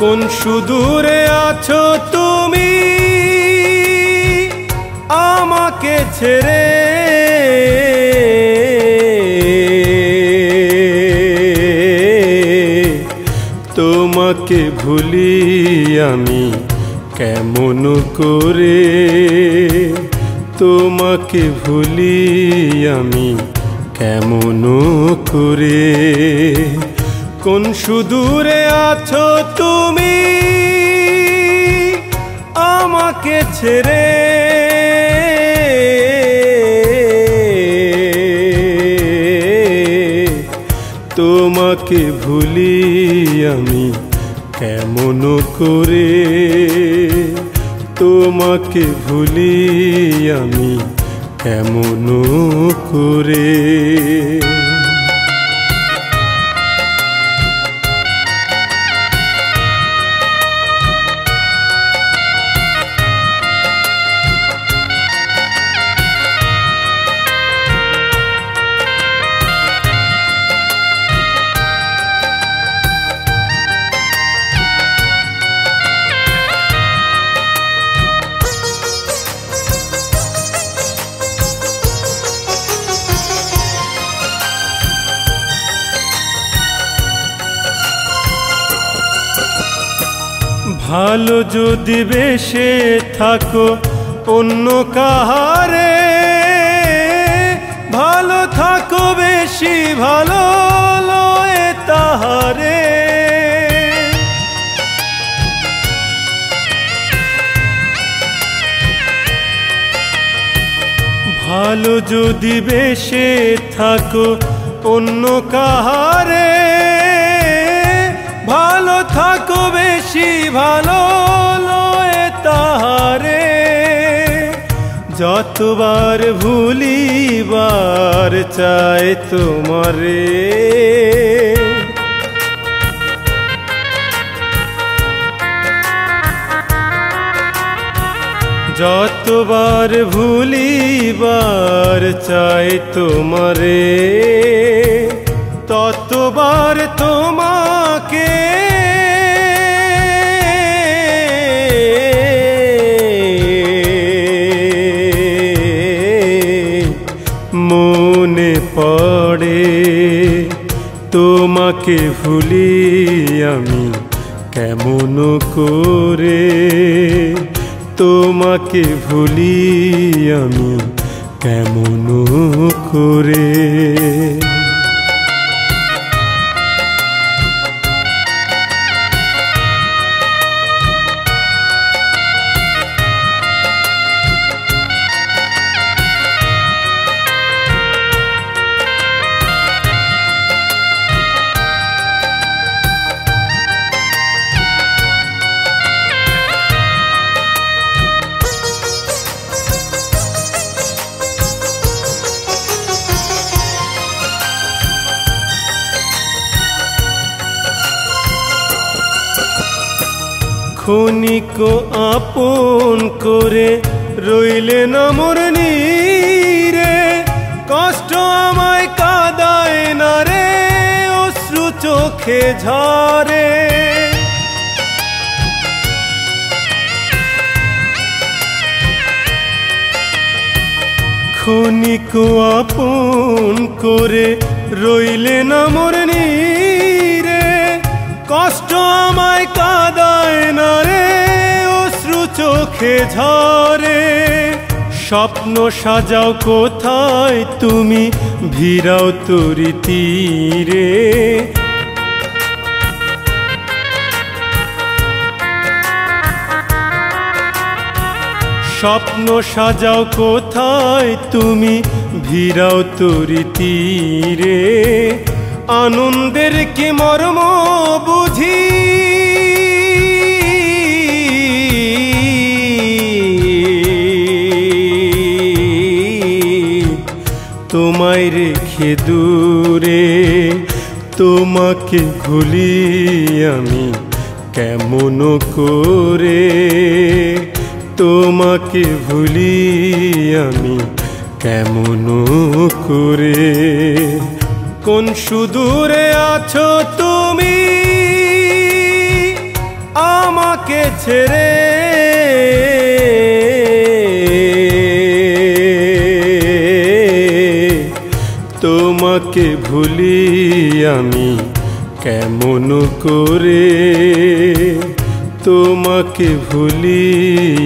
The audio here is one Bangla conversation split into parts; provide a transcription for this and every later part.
কোন সুদূরে আছো তুমি? আমাকে ছেড়ে তোমাকে ভুলি আমি কেমন করে? তোমাকে ভুলি আমি কেমন করে? কোন সুদূরে আছো তুমি? আমাকে ছেড়ে। তোমাকে ভুলি আমি কেমন করে? তোমাকে ভুলি আমি কেমন করে? ভালো যদি বেশে থাকো, অন্য কাহারে। ভালো থাকো বেশি, ভালো লয় তাহারে। ভালো যদি বেশে থাকো, অন্য কাহারে। বেশি ভালো লয় তাহারে। যতবার ভুলিবার চাই তোমারে। যতবার ভুলিবার চাই তোমারে ততবার তোমাকে মনে পড়ে। তোমাকে ভুলি আমি কেমন করে? তোমাকে ভুলি আমি কেমন করে? ক্ষণিক আপন করে রইলে না মোর নীরে। কষ্ট আমায় কাদায় না রে, অশ্রু চোখে ঝরে। ক্ষণিক আপন করে রইলে না মোর কষ্ট আমায় কাদায় না রে, অশ্রু চোখে ঝরে। স্বপ্ন সাজাও কোথায় তুমি ভিড়াও তরি তীরে। স্বপ্ন সাজাও কোথায় তুমি ভিড়াও তরি তীরে। আনন্দের কি মর্ম দূরে তোমাকে ভুলি আমি কেমন করে? তোমাকে ভুলি আমি কেমন করে? কোন সুদূরে আছো তুমি? আমাকে ছেড়ে তোমাকে ভুলি আমি কেমন করে? তোমাকে ভুলি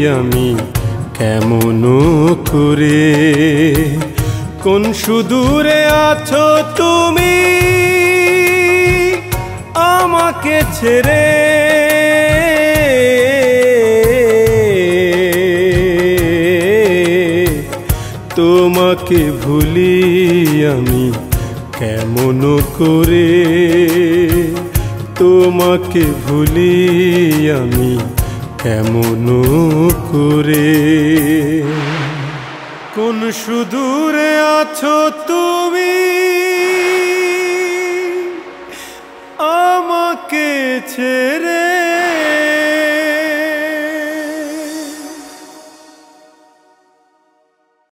আমি কেমন করে? কোন সুদূরে আছো তুমি? আমাকে ছেড়ে। তোমাকে ভুলি আমি কেমন করে তোমাকে ভুলি আমি? কেমন করে? কোন সুদূরে আছো তুমি? আমাকে ছেড়ে